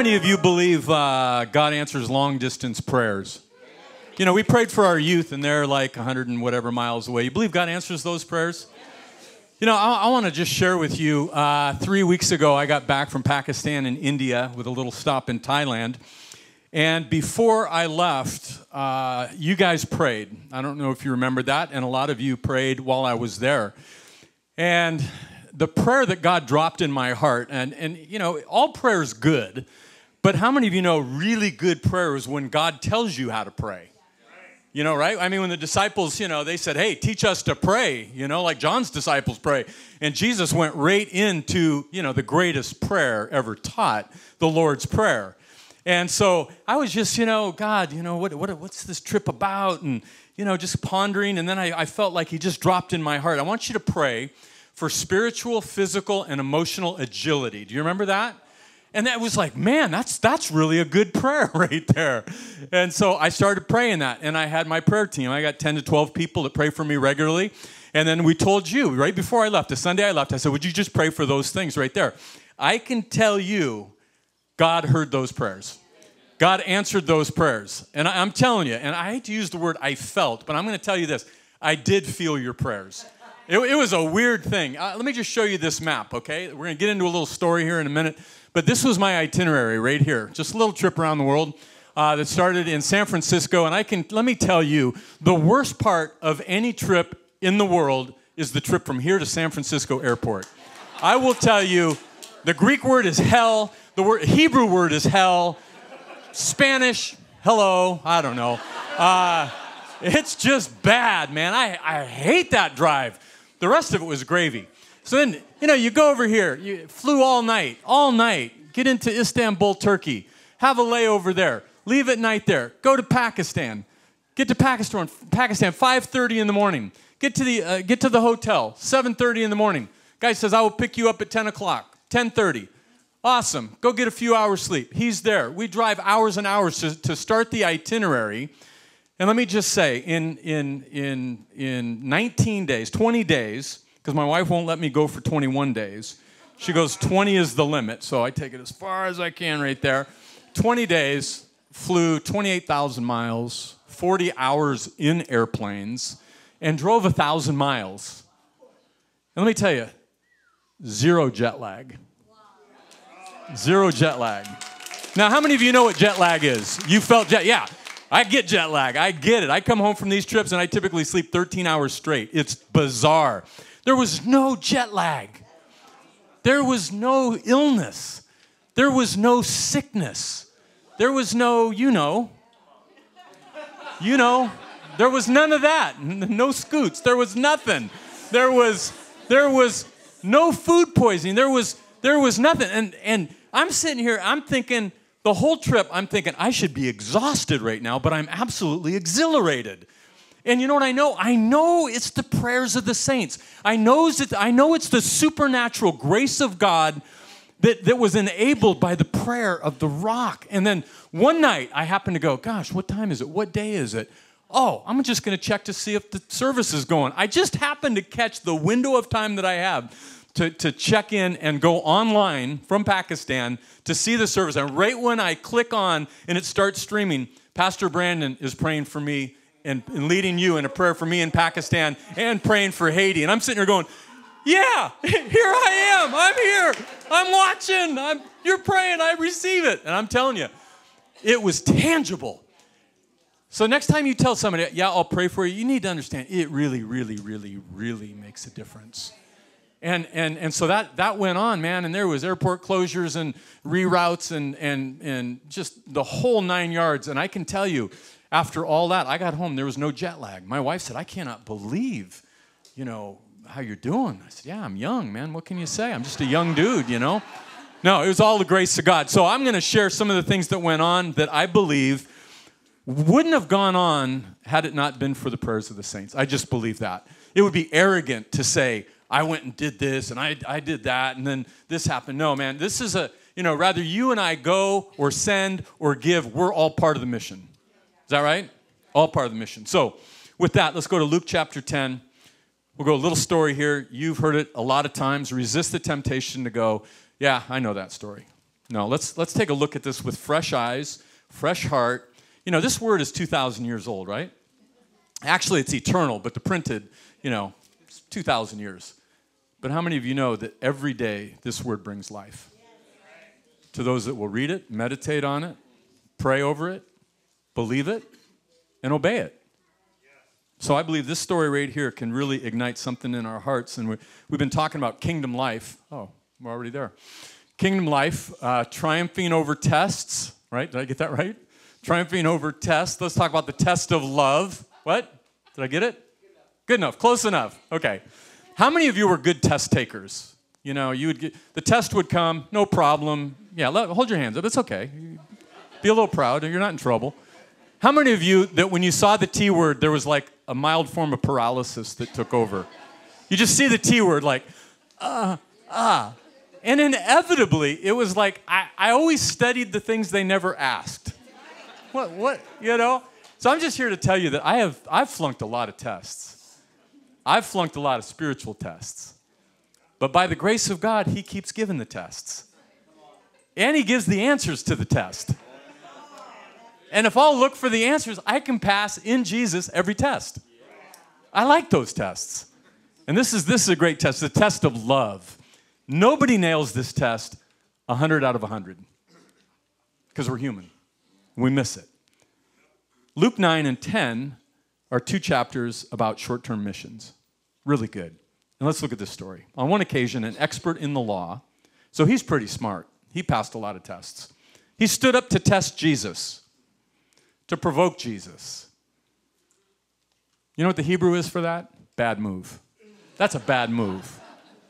many of you believe uh, God answers long distance prayers? You know, we prayed for our youth, and they're like 100 and whatever miles away. You believe God answers those prayers? You know, I, I want to just share with you. Uh, three weeks ago, I got back from Pakistan and India with a little stop in Thailand. And before I left, uh, you guys prayed. I don't know if you remember that, and a lot of you prayed while I was there. And the prayer that God dropped in my heart, and, and you know, all prayer is good, but how many of you know really good prayer is when God tells you how to pray? You know, right? I mean, when the disciples, you know, they said, hey, teach us to pray, you know, like John's disciples pray. And Jesus went right into, you know, the greatest prayer ever taught, the Lord's Prayer. And so I was just, you know, God, you know, what, what, what's this trip about? And, you know, just pondering. And then I, I felt like He just dropped in my heart. I want you to pray for spiritual, physical, and emotional agility. Do you remember that? And that was like, man, that's that's really a good prayer right there. And so I started praying that, and I had my prayer team. I got 10 to 12 people that pray for me regularly. And then we told you right before I left, the Sunday I left, I said, Would you just pray for those things right there? I can tell you God heard those prayers. God answered those prayers. And I, am telling you, and I hate to use the word I felt, but I'm going to tell you this I did feel your prayers. It, it was a weird thing. Uh, let me just show you this map, okay? We're going to get into a little story here in a minute. But this was my itinerary right here. Just a little trip around the world. Uh, that started in San Francisco. And I can, let me tell you, the worst part of any trip in the world is the trip from here to San Francisco airport. I will tell you, the Greek word is hell. The word, Hebrew word is hell. Spanish, hello, I don't know. Uh, it's just bad, man. I, I hate that drive. The rest of it was gravy. So then, you know, you go over here, you flew all night, all night, get into Istanbul, Turkey, have a layover there, leave at night there, go to Pakistan, get to Pakistan, Pakistan 5:30 in the morning, get to the uh, get to the hotel 7:30 in the morning. Guy says, I will pick you up at 10 o'clock, 10:30. Awesome. Go get a few hours sleep. He's there. We drive hours and hours to, to start the itinerary. And let me just say, in, in, in, in 19 days, 20 days, because my wife won't let me go for 21 days, she goes, 20 is the limit. So I take it as far as I can right there. 20 days, flew 28,000 miles, 40 hours in airplanes, and drove 1,000 miles. And let me tell you, zero jet lag. Zero jet lag. Now, how many of you know what jet lag is? You felt jet, yeah. I get jet lag. I get it. I come home from these trips and I typically sleep 13 hours straight. It's bizarre. There was no jet lag. There was no illness. There was no sickness. There was no, you know, you know, there was none of that. No scoots. There was nothing. There was, there was no food poisoning. There was, there was nothing. And, and I'm sitting here, I'm thinking, the whole trip, I'm thinking, I should be exhausted right now, but I'm absolutely exhilarated. And you know what I know? I know it's the prayers of the saints. I know, that, I know it's the supernatural grace of God that, that was enabled by the prayer of the rock. And then one night I happened to go, Gosh, what time is it? What day is it? Oh, I'm just going to check to see if the service is going. I just happened to catch the window of time that I have to, to check in and go online from Pakistan to see the service. And right when I click on and it starts streaming, Pastor Brandon is praying for me and, and leading you in a prayer for me in Pakistan and praying for Haiti. And I'm sitting here going, yeah, here I am. I'm here. I'm watching. I'm, you're praying. I receive it. And I'm telling you, it was tangible. So next time you tell somebody, yeah, I'll pray for you, you need to understand it really, really, really, really makes a difference. And, and, and so that, that went on, man. And there was airport closures and reroutes and, and, and just the whole nine yards. And I can tell you, after all that, I got home, there was no jet lag. My wife said, I cannot believe, you know, how you're doing. I said, yeah, I'm young, man. What can you say? I'm just a young dude, you know? No, it was all the grace of God. So I'm going to share some of the things that went on that I believe wouldn't have gone on had it not been for the prayers of the saints. I just believe that. It would be arrogant to say, I went and did this and I, I did that and then this happened. No, man, this is a, you know, rather you and I go or send or give, we're all part of the mission. Is that right? All part of the mission. So, with that, let's go to Luke chapter 10. We'll go a little story here. You've heard it a lot of times. Resist the temptation to go, yeah, I know that story. No, let's, let's take a look at this with fresh eyes, fresh heart. You know, this word is 2,000 years old, right? Actually, it's eternal, but the printed, you know, 2,000 years. But how many of you know that every day this word brings life? To those that will read it, meditate on it, pray over it, believe it, and obey it. So I believe this story right here can really ignite something in our hearts. And we, have been talking about kingdom life. Oh, we're already there. Kingdom life, uh, triumphing over tests, right? Did I get that right? Triumphing over tests. Let's talk about the test of love. What? Did I get it? Good enough. Close enough. Okay. How many of you were good test takers? You know, you would get the test would come, no problem. Yeah, let, hold your hands up. It's okay. Be a little proud. You're not in trouble. How many of you that when you saw the T word, there was like a mild form of paralysis that took over? You just see the T word like, ah, uh, ah. And inevitably, it was like, I, I always studied the things they never asked. What, what, you know? So I'm just here to tell you that I have, I've flunked a lot of tests. I've flunked a lot of spiritual tests. But by the grace of God, He keeps giving the tests. And He gives the answers to the test. And if I'll look for the answers, I can pass in Jesus every test. I like those tests. And this is this is a great test, the test of love. Nobody nails this test 100 out of 100 because we're human. We miss it. Luke 9 and 10 are two chapters about short term missions. Really good. And let's look at this story. On one occasion, an expert in the law, so he's pretty smart, he passed a lot of tests. He stood up to test Jesus to provoke Jesus. You know what the Hebrew is for that? Bad move. That's a bad move.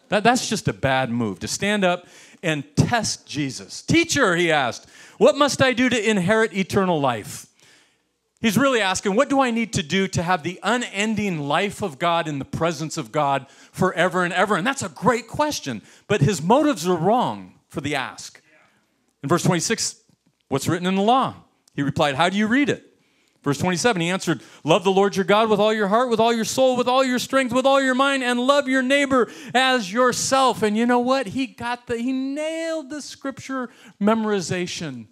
That, that's just a bad move to stand up and test Jesus. Teacher, he asked, what must I do to inherit eternal life? He's really asking, what do I need to do to have the unending life of God in the presence of God forever and ever? And that's a great question, but his motives are wrong for the ask. In verse 26, what's written in the law? He replied, How do you read it? Verse 27, he answered, Love the Lord your God with all your heart, with all your soul, with all your strength, with all your mind, and love your neighbor as yourself. And you know what? He got the, he nailed the scripture memorization.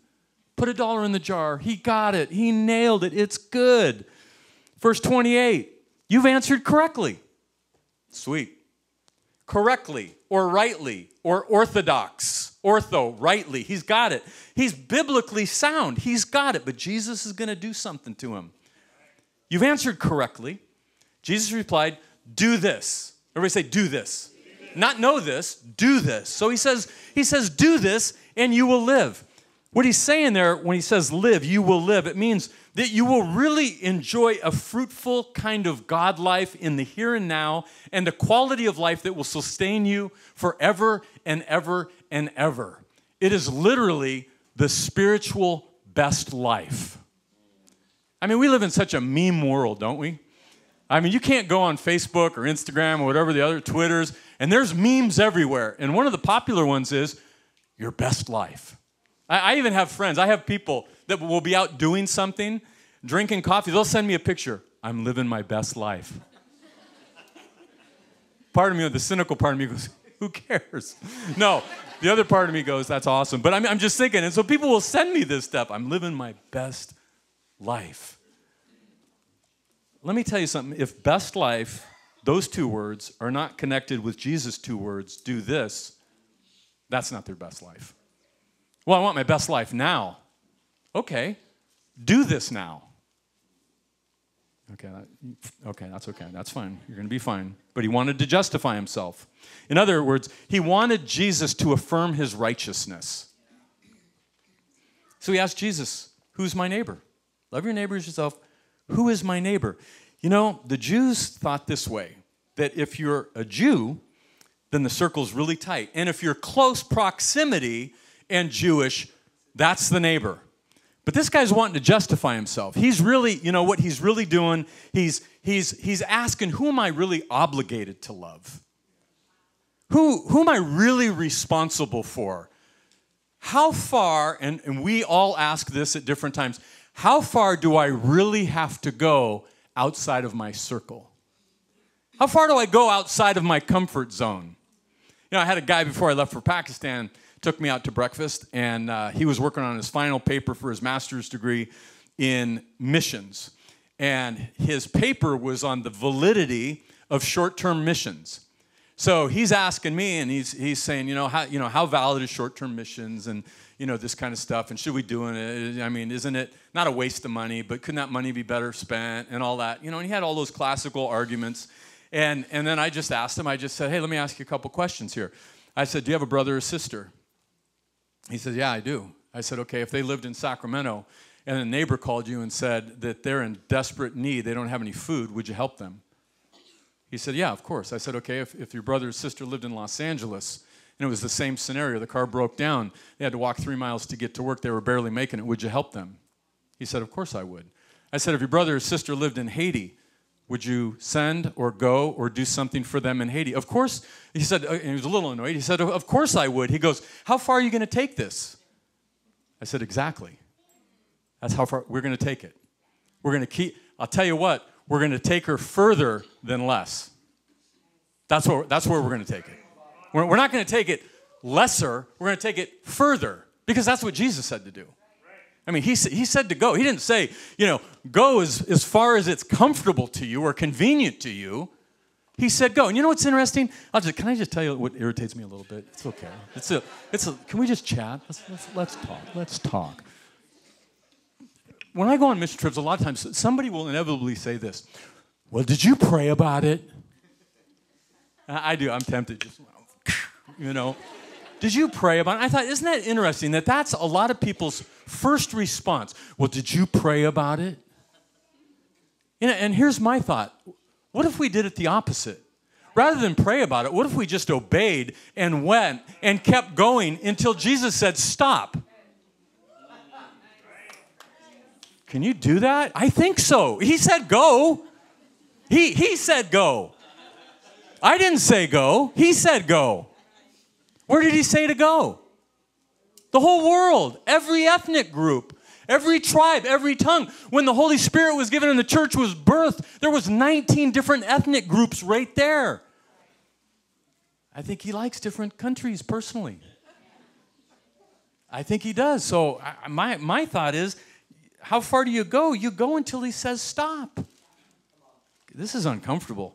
Put a dollar in the jar. He got it. He nailed it. It's good. Verse 28, you've answered correctly. Sweet. Correctly or rightly or orthodox ortho, rightly. He's got it. He's biblically sound. He's got it. But Jesus is going to do something to him. You've answered correctly. Jesus replied, Do this. Everybody say, Do this. Not know this, do this. So he says, he says, do this and you will live. What he's saying there when he says live, you will live, it means that you will really enjoy a fruitful kind of God life in the here and now and a quality of life that will sustain you forever and ever and ever. It is literally the spiritual best life. I mean, we live in such a meme world, don't we? I mean, you can't go on Facebook or Instagram or whatever the other Twitters, and there's memes everywhere. And one of the popular ones is your best life. I, I even have friends, I have people that will be out doing something, drinking coffee. They'll send me a picture. I'm living my best life. part of me, the cynical part of me goes, who cares? No, the other part of me goes, that's awesome. But I'm, I'm just thinking, and so people will send me this stuff. I'm living my best life. Let me tell you something. If best life, those two words, are not connected with Jesus' two words, do this, that's not their best life. Well, I want my best life now. Okay, do this now. Okay, that, okay, that's okay. That's fine. You're going to be fine. But he wanted to justify himself. In other words, he wanted Jesus to affirm his righteousness. So he asked Jesus, Who's my neighbor? Love your neighbor as yourself. Who is my neighbor? You know, the Jews thought this way that if you're a Jew, then the circle's really tight. And if you're close proximity and Jewish, that's the neighbor. But this guy's wanting to justify himself. He's really, you know what he's really doing? He's he's he's asking, who am I really obligated to love? Who who am I really responsible for? How far, and, and we all ask this at different times, how far do I really have to go outside of my circle? How far do I go outside of my comfort zone? You know, I had a guy before I left for Pakistan took me out to breakfast, and uh, he was working on his final paper for his master's degree in missions. And his paper was on the validity of short term missions. So he's asking me, and he's, he's saying, you know, how, you know, how valid is short term missions and, you know, this kind of stuff, and should we do it? I mean, isn't it not a waste of money, but couldn't that money be better spent and all that? You know, and he had all those classical arguments. And, and then I just asked him, I just said, hey, let me ask you a couple questions here. I said, do you have a brother or sister? He said, yeah, I do. I said, okay, if they lived in Sacramento and a neighbor called you and said that they're in desperate need, they don't have any food, would you help them? He said, Yeah, of course. I said, Okay, if, if your brother or sister lived in Los Angeles and it was the same scenario, the car broke down, they had to walk three miles to get to work, they were barely making it, would you help them? He said, Of course I would. I said, If your brother or sister lived in Haiti, would you send or go or do something for them in Haiti? Of course, he said, uh, and he was a little annoyed. He said, Of course I would. He goes, How far are you going to take this? I said, Exactly. That's how far we're going to take it. We're going to keep, I'll tell you what, we're going to take her further than less. That's, where, that's where we're going to take it. We're, we're not going to take it lesser, we're going to take it further because that's what Jesus said to do. I mean, he, he said to go. He didn't say, you know, go as, as far as it's comfortable to you or convenient to you. He said go. And you know what's interesting? I'll just, can I just tell you what irritates me a little bit? It's okay. It's a, it's a, can we just chat? Let's, let's, let's talk. Let's talk when I go on mission trips, a lot of times somebody will inevitably say this Well, did you pray about it? I do. I'm tempted. Just, you know. Did you pray about it? I thought, isn't that interesting that that's a lot of people's first response? Well, did you pray about it? You know, and here's my thought what if we did it the opposite? Rather than pray about it, what if we just obeyed and went and kept going until Jesus said, Stop? Can you do that? I think so. He said go. He, he said go. I didn't say go. He said go. Where did he say to go? The whole world, every ethnic group, every tribe, every tongue. When the Holy Spirit was given and the church was birthed, there was 19 different ethnic groups right there. I think he likes different countries personally. I think he does. So my, my thought is how far do you go? You go until he says stop. This is uncomfortable.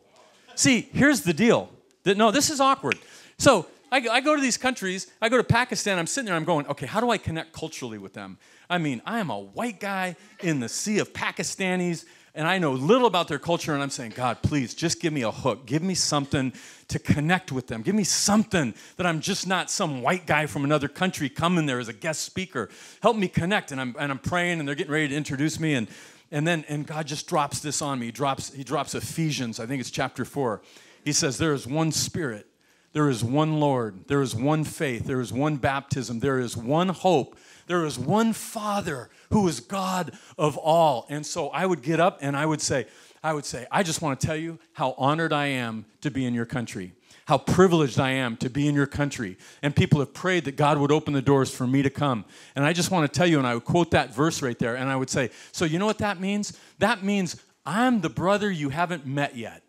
See, here's the deal. No, this is awkward. So I, I, go to these countries, I go to Pakistan, I'm sitting there, I'm going, okay, how do I connect culturally with them? I mean, I am a white guy in the sea of Pakistanis and I know little about their culture, and I'm saying, God, please just give me a hook. Give me something to connect with them. Give me something that I'm just not some white guy from another country coming there as a guest speaker. Help me connect. And I'm, and I'm praying, and they're getting ready to introduce me. And, and then and God just drops this on me. He drops, he drops Ephesians, I think it's chapter 4. He says, There is one spirit, there is one Lord, there is one faith, there is one baptism, there is one hope there is one Father who is God of all. And so I would get up and I would say, I would say, I just want to tell you how honored I am to be in your country, how privileged I am to be in your country. And people have prayed that God would open the doors for me to come. And I just want to tell you, and I would quote that verse right there, and I would say, So you know what that means? That means I'm the brother you haven't met yet.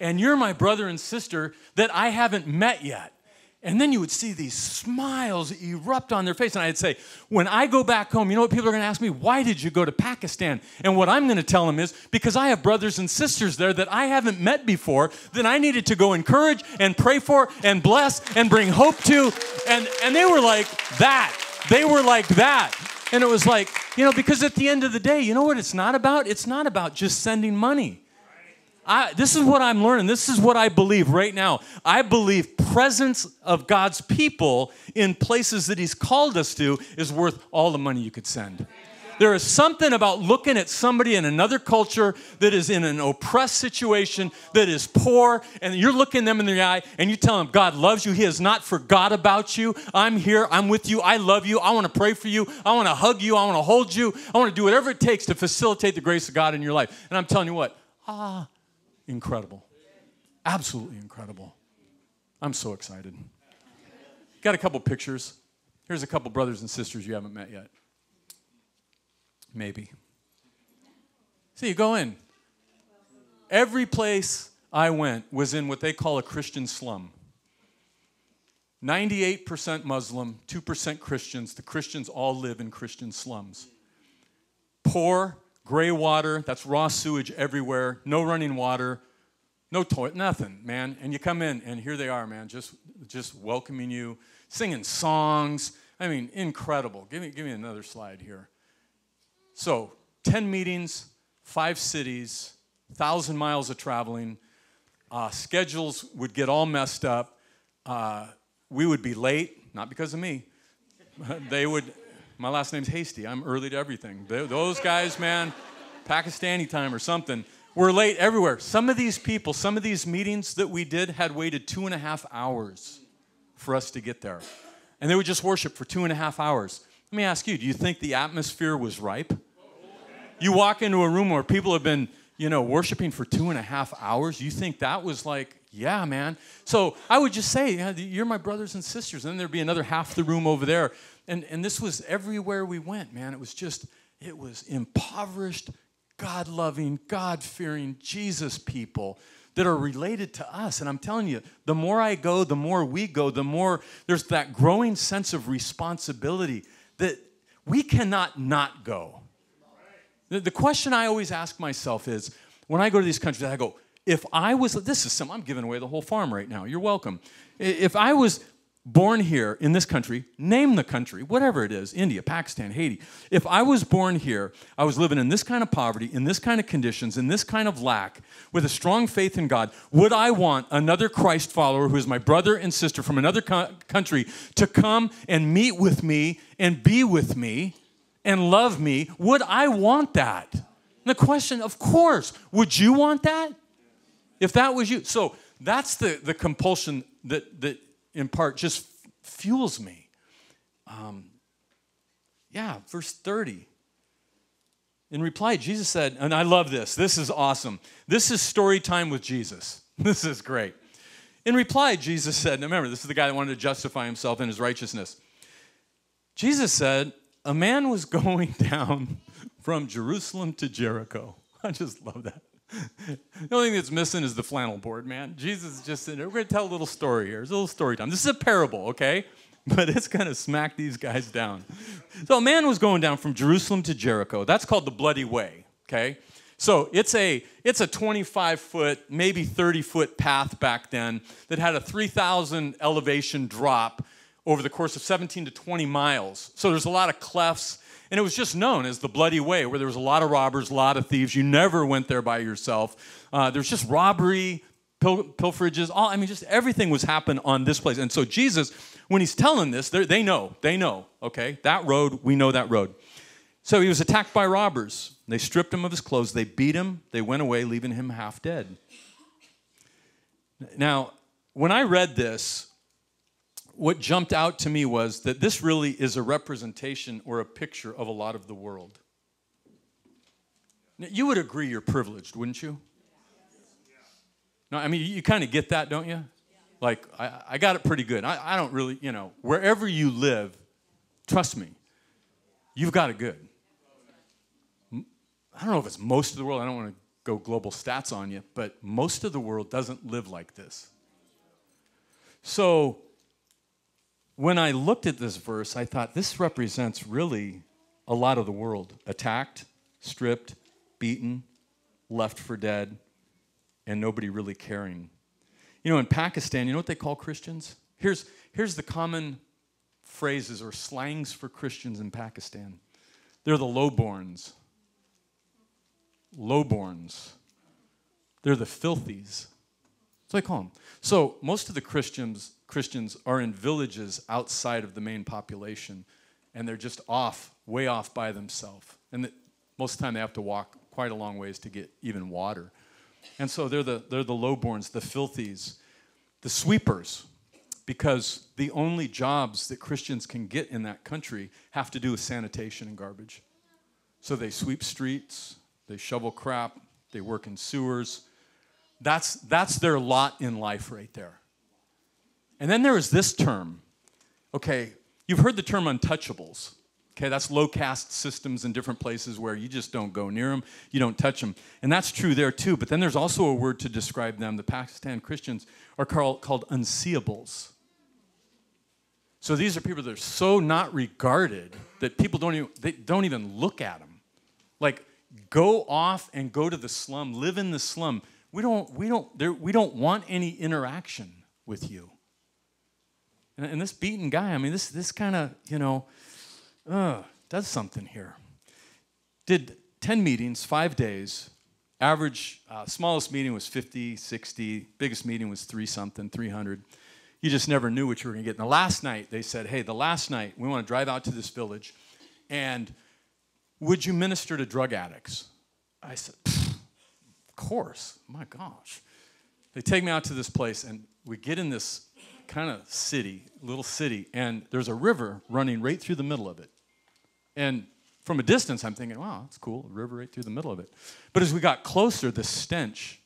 And you're my brother and sister that I haven't met yet. And then you would see these smiles erupt on their face. And I'd say, when I go back home, you know what people are going to ask me? Why did you go to Pakistan? And what I'm going to tell them is, because I have brothers and sisters there that I haven't met before, that I needed to go encourage and pray for and bless and bring hope to. And, and they were like that. They were like that. And it was like, you know, because at the end of the day, you know what it's not about? It's not about just sending money. I, this is what I'm learning. This is what I believe right now. I believe presence of God's people in places that He's called us to is worth all the money you could send. There is something about looking at somebody in another culture that is in an oppressed situation, that is poor, and you're looking them in the eye and you tell them, God loves you. He has not forgot about you. I'm here. I'm with you. I love you. I want to pray for you. I want to hug you. I want to hold you. I want to do whatever it takes to facilitate the grace of God in your life. And I'm telling you what, ah, incredible. Absolutely incredible. I'm so excited. Got a couple pictures. Here's a couple brothers and sisters you haven't met yet. Maybe. See, you go in. Every place I went was in what they call a Christian slum. 98% Muslim, 2% Christians. The Christians all live in Christian slums. Poor, gray water, that's raw sewage everywhere, no running water, no toilet, nothing, man. And you come in, and here they are, man, just, just welcoming you, singing songs. I mean, incredible. Give me, give me another slide here. So, 10 meetings, five cities, 1,000 miles of traveling. Uh, schedules would get all messed up. Uh, we would be late, not because of me. they would, my last name's Hasty. I'm early to everything. Those guys, man, Pakistani time or something, we're late everywhere. Some of these people, some of these meetings that we did had waited two and a half hours for us to get there. And they would just worship for two and a half hours. Let me ask you, do you think the atmosphere was ripe? You walk into a room where people have been, you know, worshiping for two and a half hours. You think that was like, yeah, man. So I would just say, yeah, you're my brothers and sisters. And then there'd be another half the room over there. And, and this was everywhere we went, man. It was just, it was impoverished, God loving, God fearing Jesus people that are related to us. And I'm telling you, the more I go, the more we go, the more there's that growing sense of responsibility that we cannot not go. The, the question I always ask myself is when I go to these countries, I go, if I was, this is some, I'm giving away the whole farm right now. You're welcome. If I was born here in this country, name the country, whatever it is India, Pakistan, Haiti. If I was born here, I was living in this kind of poverty, in this kind of conditions, in this kind of lack, with a strong faith in God, would I want another Christ follower who is my brother and sister from another co- country to come and meet with me and be with me and love me? Would I want that? And the question, of course, would you want that? If that was you. So that's the, the compulsion that, that in part just fuels me. Um, yeah, verse 30. In reply, Jesus said, and I love this, this is awesome. This is story time with Jesus. This is great. In reply, Jesus said, now remember, this is the guy that wanted to justify himself in his righteousness. Jesus said, A man was going down from Jerusalem to Jericho. I just love that the only thing that's missing is the flannel board, man. Jesus is just in there. We're going to tell a little story here. It's a little story time. This is a parable, okay? But it's going to smack these guys down. So a man was going down from Jerusalem to Jericho. That's called the Bloody Way, okay? So it's a it's a 25 foot, maybe 30 foot path back then that had a 3,000 elevation drop over the course of 17 to 20 miles. So there's a lot of clefts and it was just known as the Bloody Way, where there was a lot of robbers, a lot of thieves. You never went there by yourself. Uh, there's just robbery, pil- pilferages, all, I mean, just everything was happening on this place. And so Jesus, when he's telling this, they know, they know, okay? That road, we know that road. So he was attacked by robbers. They stripped him of his clothes, they beat him, they went away, leaving him half dead. Now, when I read this, what jumped out to me was that this really is a representation or a picture of a lot of the world. Now, you would agree you're privileged, wouldn't you? No, I mean, you kind of get that, don't you? Like, I, I got it pretty good. I, I don't really, you know, wherever you live, trust me, you've got it good. I don't know if it's most of the world, I don't want to go global stats on you, but most of the world doesn't live like this. So, when I looked at this verse, I thought this represents really a lot of the world attacked, stripped, beaten, left for dead, and nobody really caring. You know, in Pakistan, you know what they call Christians? Here's, here's the common phrases or slangs for Christians in Pakistan they're the lowborns. Lowborns. They're the filthies. That's what I call them. So most of the Christians Christians are in villages outside of the main population, and they're just off, way off by themselves. And the, most of the time, they have to walk quite a long ways to get even water. And so they're the, they're the lowborns, the filthies, the sweepers, because the only jobs that Christians can get in that country have to do with sanitation and garbage. So they sweep streets, they shovel crap, they work in sewers. That's, that's their lot in life right there. And then there is this term. Okay, you've heard the term untouchables. Okay, that's low caste systems in different places where you just don't go near them, you don't touch them. And that's true there too. But then there's also a word to describe them. The Pakistan Christians are called, called unseeables. So these are people that are so not regarded that people don't even, they don't even look at them. Like, go off and go to the slum, live in the slum. We don't, we don't, there, we don't want any interaction with you. And, and this beaten guy, I mean, this, this kind of, you know, uh, does something here. Did 10 meetings, five days. Average, uh, smallest meeting was 50, 60. Biggest meeting was three something, 300. You just never knew what you were going to get. And the last night, they said, hey, the last night, we want to drive out to this village, and would you minister to drug addicts? I said, of course. My gosh. They take me out to this place, and we get in this kind of city, little city, and there's a river running right through the middle of it. And from a distance, I'm thinking, wow, that's cool, a river right through the middle of it. But as we got closer, the stench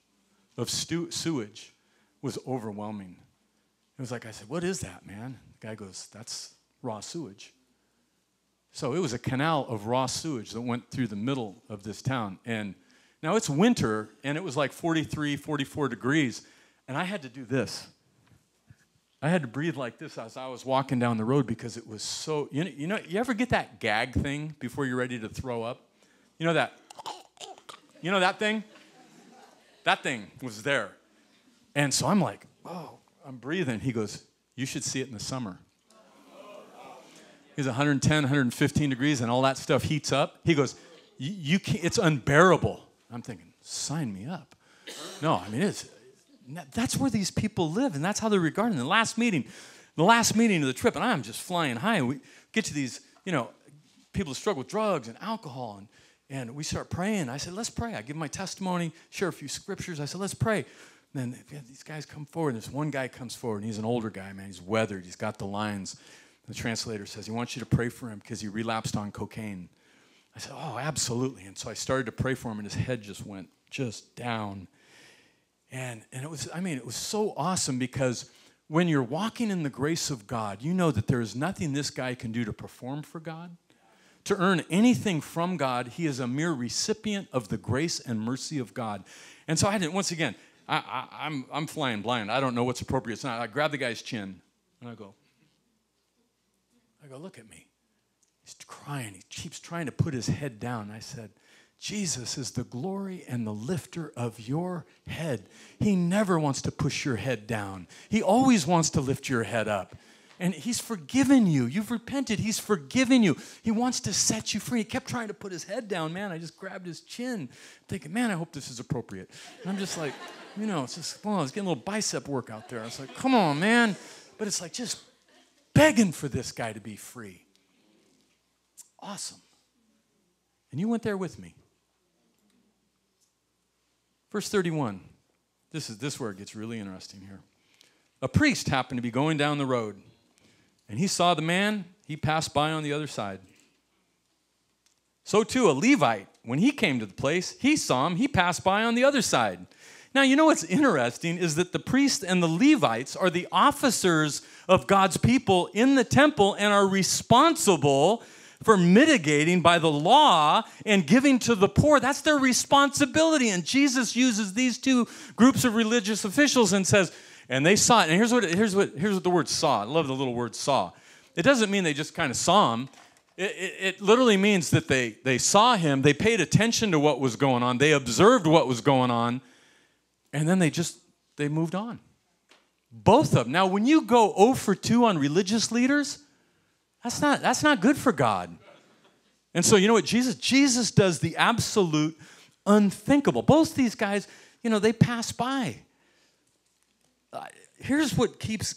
of sewage was overwhelming. It was like, I said, what is that, man? The guy goes, that's raw sewage. So it was a canal of raw sewage that went through the middle of this town. And now it's winter, and it was like 43, 44 degrees, and I had to do this. I had to breathe like this as I was walking down the road because it was so. You know, you know, you ever get that gag thing before you're ready to throw up? You know that. You know that thing? That thing was there, and so I'm like, oh, I'm breathing. He goes, you should see it in the summer. He's 110, 115 degrees, and all that stuff heats up. He goes, you can't, it's unbearable. I'm thinking, sign me up. No, I mean, it's, that's where these people live, and that's how they're regarded. In the last meeting, the last meeting of the trip, and I'm just flying high. We get to these, you know, people who struggle with drugs and alcohol, and, and we start praying. I said, let's pray. I give my testimony, share a few scriptures. I said, let's pray. And then these guys come forward, and this one guy comes forward, and he's an older guy, man. He's weathered. He's got the lines. The translator says, he wants you to pray for him because he relapsed on cocaine. I said, oh, absolutely. And so I started to pray for him, and his head just went just down and, and it was, I mean, it was so awesome because when you're walking in the grace of God, you know that there is nothing this guy can do to perform for God, to earn anything from God. He is a mere recipient of the grace and mercy of God. And so I didn't, once again, I, I, I'm, I'm flying blind. I don't know what's appropriate. Not. I grab the guy's chin and I go, I go, look at me. He's crying. He keeps trying to put his head down. I said, Jesus is the glory and the lifter of your head. He never wants to push your head down, He always wants to lift your head up. And He's forgiven you. You've repented. He's forgiven you. He wants to set you free. He kept trying to put his head down. Man, I just grabbed his chin, thinking, man, I hope this is appropriate. And I'm just like, you know, it's just, well, I was getting a little bicep work out there. I was like, come on, man. But it's like just begging for this guy to be free. Awesome. And you went there with me. Verse 31. This is this where it gets really interesting here. A priest happened to be going down the road, and he saw the man, he passed by on the other side. So too a Levite, when he came to the place, he saw him, he passed by on the other side. Now, you know what's interesting is that the priests and the Levites are the officers of God's people in the temple and are responsible for mitigating by the law and giving to the poor. That's their responsibility. And Jesus uses these two groups of religious officials and says, and they saw it. And here's what, here's what, here's what the word saw. I love the little word saw. It doesn't mean they just kind of saw him. It, it, it literally means that they, they saw him, they paid attention to what was going on, they observed what was going on, and then they just, they moved on. Both of them. Now, when you go 0 for 2 on religious leaders, that's not, that's not good for God. And so, you know what, Jesus, Jesus does the absolute unthinkable. Both these guys, you know, they pass by. Uh, here's what keeps,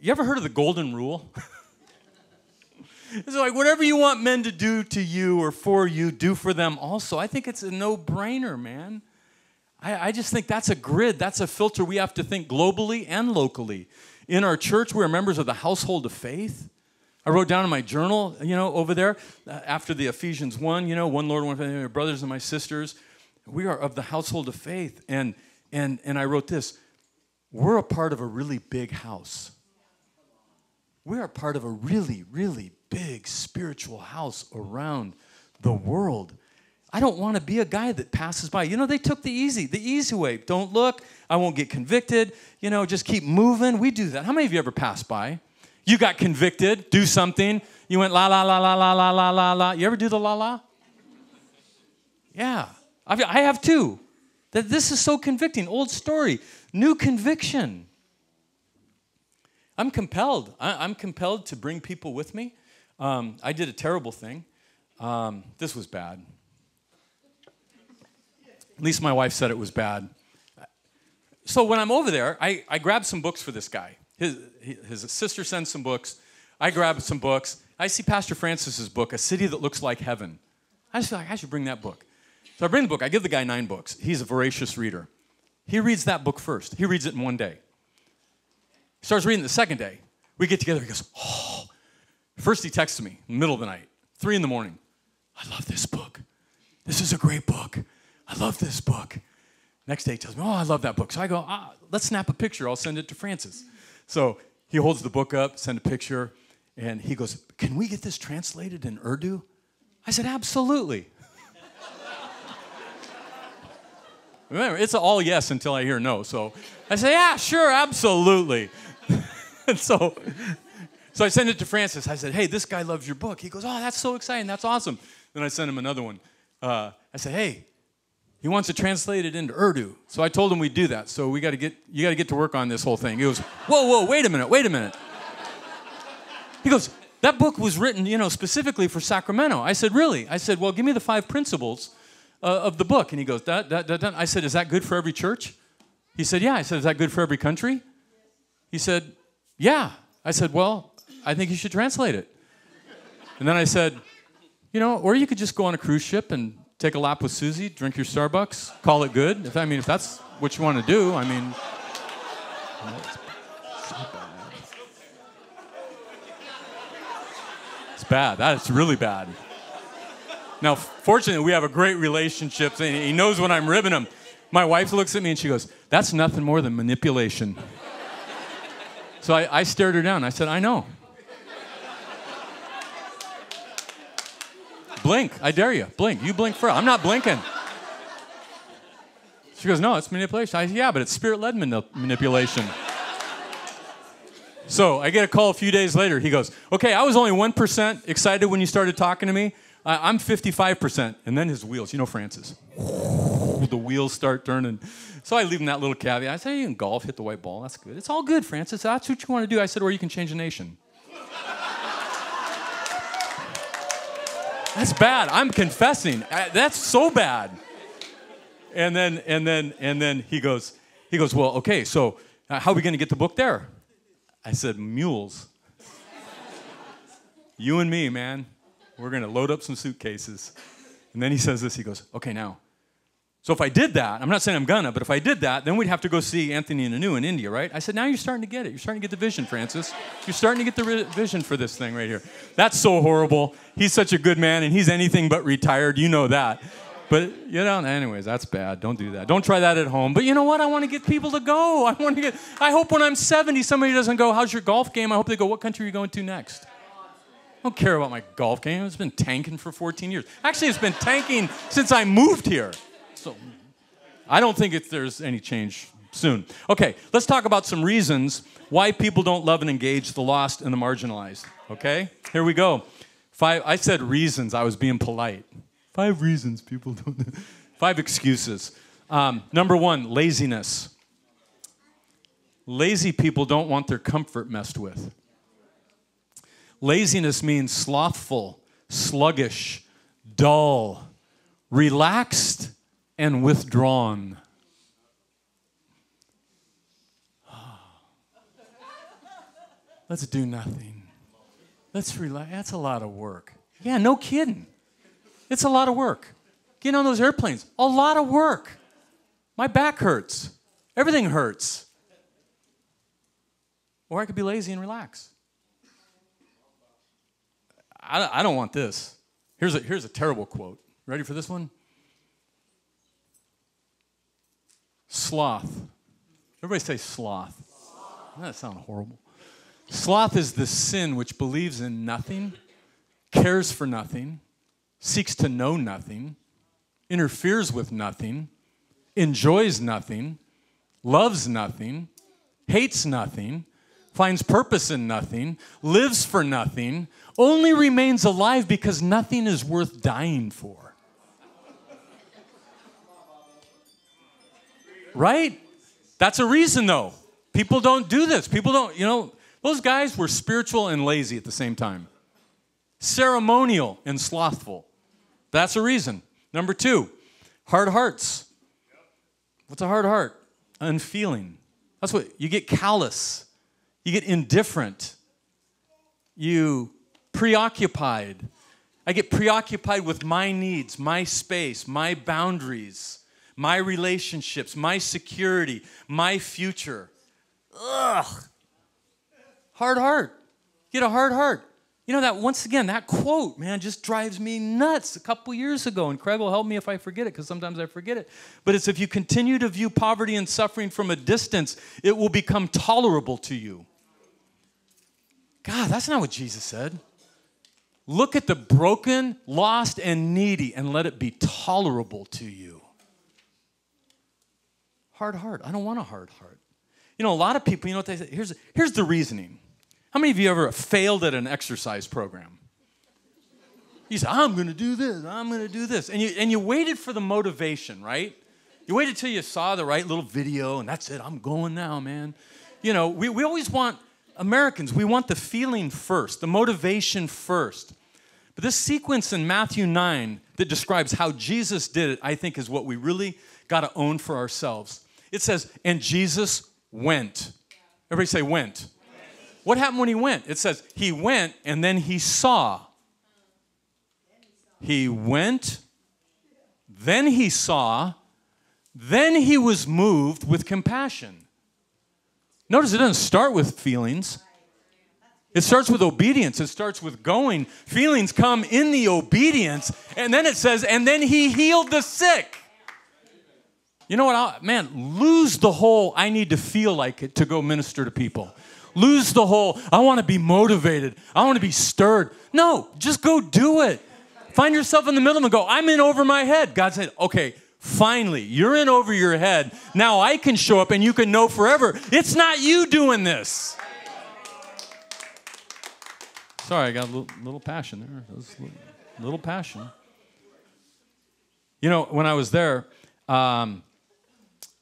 you ever heard of the golden rule? it's like whatever you want men to do to you or for you, do for them also. I think it's a no brainer, man. I, I just think that's a grid, that's a filter we have to think globally and locally. In our church, we are members of the household of faith. I wrote down in my journal, you know, over there, uh, after the Ephesians 1, you know, one Lord, one family, my brothers and my sisters. We are of the household of faith. And, and, and I wrote this we're a part of a really big house. We are part of a really, really big spiritual house around the world. I don't want to be a guy that passes by. You know, they took the easy, the easy way. Don't look, I won't get convicted. You know, just keep moving. We do that. How many of you ever pass by? You got convicted, do something. You went la la la la la la la la la. You ever do the la la? Yeah, I've, I have too. That this is so convicting. Old story, new conviction. I'm compelled. I, am compelled to bring people with me. Um, I did a terrible thing. Um, this was bad. At least my wife said it was bad. So when I'm over there, I, I grab some books for this guy. His, his sister sends some books. I grab some books. I see Pastor Francis's book, A City That Looks Like Heaven. I just feel like I should bring that book. So I bring the book. I give the guy nine books. He's a voracious reader. He reads that book first. He reads it in one day. He starts reading the second day. We get together. He goes, Oh. First, he texts me middle of the night, three in the morning. I love this book. This is a great book. I love this book. Next day, he tells me, Oh, I love that book. So I go, ah, Let's snap a picture. I'll send it to Francis. So he holds the book up, send a picture, and he goes, Can we get this translated in Urdu? I said, Absolutely. Remember, it's all yes until I hear no. So I say, Yeah, sure, absolutely. and so, so I send it to Francis. I said, Hey, this guy loves your book. He goes, Oh, that's so exciting. That's awesome. Then I sent him another one. Uh, I said, Hey, he wants to translate it into Urdu. So I told him we'd do that. So we got to get you got to get to work on this whole thing. He goes, "Whoa, whoa, wait a minute, wait a minute." He goes, "That book was written, you know, specifically for Sacramento." I said, "Really?" I said, "Well, give me the five principles uh, of the book." And he goes, that, that, that, that. I said, "Is that good for every church?" He said, "Yeah." I said, "Is that good for every country?" He said, "Yeah." I said, "Well, I think you should translate it." And then I said, "You know, or you could just go on a cruise ship and take a lap with Susie, drink your Starbucks, call it good. If I mean, if that's what you want to do, I mean. It's bad. That's really bad. Now, fortunately, we have a great relationship, and he knows when I'm ribbing him. My wife looks at me and she goes, That's nothing more than manipulation. so I, I stared her down. I said, I know. Blink. I dare you. Blink. You blink first. I'm not blinking. She goes, No, it's manipulation. I said, Yeah, but it's spirit led manipulation. So I get a call a few days later. He goes, Okay, I was only 1% excited when you started talking to me. Uh, I'm 55%. And then his wheels, you know, Francis, the wheels start turning. So I leave him that little caveat. I say, You can golf, hit the white ball. That's good. It's all good, Francis. That's what you want to do. I said, Or you can change a nation. That's bad. I'm confessing. That's so bad. And then, and then, and then he goes, he goes, well, okay, so uh, how are we going to get the book there? I said, mules. you and me, man, we're going to load up some suitcases. And then he says this, he goes, okay, now, so if I did that, I'm not saying I'm gonna, but if I did that, then we'd have to go see Anthony Nanu in India, right? I said, now you're starting to get it. You're starting to get the vision, Francis. You're starting to get the vision for this thing right here. That's so horrible. He's such a good man, and he's anything but retired. You know that. But you know, anyways, that's bad. Don't do that. Don't try that at home. But you know what? I want to get people to go. I want to get. I hope when I'm 70, somebody doesn't go, "How's your golf game?" I hope they go, "What country are you going to next?" I don't care about my golf game. It's been tanking for 14 years. Actually, it's been tanking since I moved here. So I don't think it, there's any change soon. Okay, let's talk about some reasons why people don't love and engage the lost and the marginalized. Okay, here we go. Five. I said reasons. I was being polite. Five reasons people don't. Five excuses. Um, number one, laziness. Lazy people don't want their comfort messed with. Laziness means slothful, sluggish, dull, relaxed, and withdrawn. Let's do nothing. Let's relax. That's a lot of work. Yeah, no kidding. It's a lot of work. Getting on those airplanes, a lot of work. My back hurts. Everything hurts. Or I could be lazy and relax. I, I don't want this. Here's a, here's a terrible quote. Ready for this one? Sloth. Everybody say sloth. That sounds horrible. Sloth is the sin which believes in nothing, cares for nothing, seeks to know nothing, interferes with nothing, enjoys nothing, loves nothing, hates nothing, finds purpose in nothing, lives for nothing, only remains alive because nothing is worth dying for. Right? That's a reason, though. People don't do this. People don't, you know, those guys were spiritual and lazy at the same time, ceremonial and slothful. That's a reason. Number two, hard hearts. What's a hard heart? Unfeeling. That's what you get callous, you get indifferent, you preoccupied. I get preoccupied with my needs, my space, my boundaries, my relationships, my security, my future. Ugh. Hard heart. Get a hard heart. You know that once again, that quote, man, just drives me nuts a couple years ago. And Craig will help me if I forget it, because sometimes I forget it. But it's if you continue to view poverty and suffering from a distance, it will become tolerable to you. God, that's not what Jesus said. Look at the broken, lost, and needy and let it be tolerable to you. Hard heart. I don't want a hard heart. You know, a lot of people, you know what they say? Here's, here's the reasoning. How many of you ever failed at an exercise program? You said, I'm going to do this, I'm going to do this. And you, and you waited for the motivation, right? You waited till you saw the right little video, and that's it, I'm going now, man. You know, we, we always want Americans, we want the feeling first, the motivation first. But this sequence in Matthew 9 that describes how Jesus did it, I think, is what we really got to own for ourselves. It says, and Jesus went. Everybody say, went. What happened when he went? It says, he went and then he saw. He went, then he saw, then he was moved with compassion. Notice it doesn't start with feelings. It starts with obedience. It starts with going. Feelings come in the obedience. And then it says, and then he healed the sick. You know what? I'll, man, lose the whole I need to feel like it to go minister to people. Lose the whole I want to be motivated. I want to be stirred. No, just go do it. Find yourself in the middle and go, I'm in over my head. God said, okay, Finally, you're in over your head. Now I can show up and you can know forever. It's not you doing this. Sorry, I got a little, little passion there. Little, little, passion. You know, when I was there, um,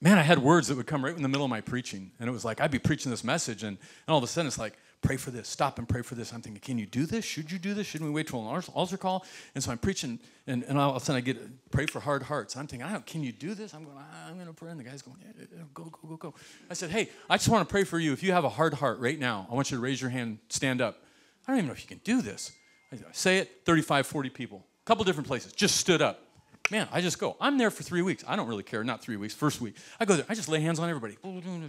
man, I had words that would come right in the middle of my preaching. And it was like, I'd be preaching this message, and, and all of a sudden it's like, pray for this, stop and pray for this. I'm thinking, can you do this? Should you do this? Shouldn't we wait till an altar call? And so I'm preaching, and, and all of a sudden I get pray for hard hearts. I'm thinking, I don't, can you do this? I'm going, ah, I'm going to pray. And the guy's going, yeah, yeah, go, go, go, go. I said, hey, I just want to pray for you. If you have a hard heart right now, I want you to raise your hand, stand up. I don't even know if you can do this. I say it, 35, 40 people, a couple different places, just stood up. Man, I just go. I'm there for three weeks. I don't really care. Not three weeks, first week. I go there. I just lay hands on everybody.